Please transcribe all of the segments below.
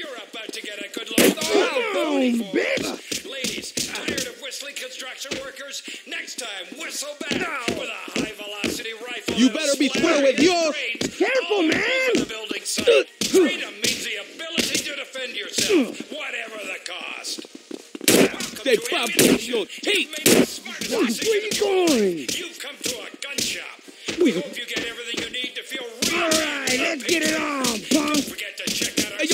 You're about to get a good look. Come on, bitch! Ladies, tired of whistling construction workers? Next time, whistle back with a high velocity rifle. You better be splatter with your yours. Careful, man. The building site. Freedom means the ability to defend yourself, whatever the cost. Welcome They probably your teeth. Made Where decision you of your life. going? You've come to a gun shop. We- Hope you get everything you need to feel real. All right, let's get it on, punk. Don't forget to check out our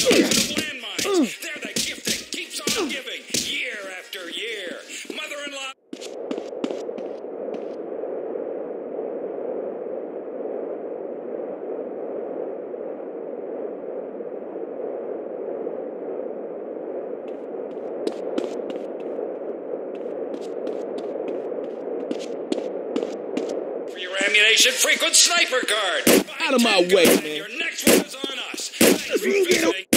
For your Ammu-Nation, frequent sniper guard. Out of my way, man. Your next one is on us.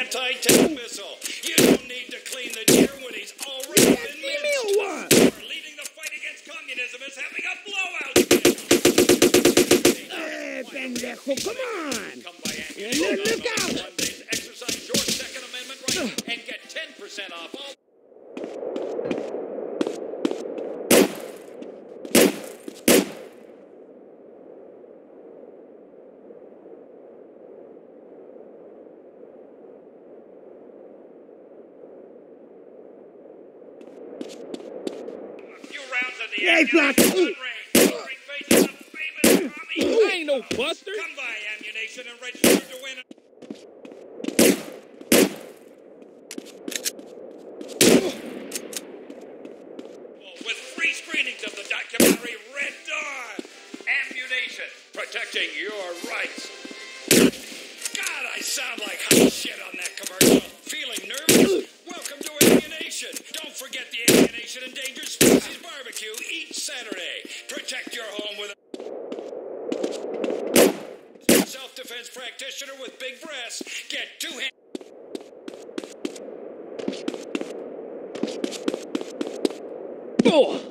The anti-tank missile. You don't need to clean the deer when he's already been Give me minced. a what? Or leading the fight against communism is having a blowout. Eh, pendejo, come on. Come by Yeah, look- look out. Mondays, exercise your Second Amendment right and get 10% off all. The Hey, Flock. ammunition range. Great faces of famous I ain't no buster. Come by Ammu-Nation and register to win. With free screenings of the documentary Red Dawn. Ammu-Nation, protecting your rights. God, I sound like hot shit on that commercial. Forget the Ammu-Nation Endangered Species Barbecue each Saturday. Protect your home with a self-defense practitioner with big breasts. Get two hands. Oh,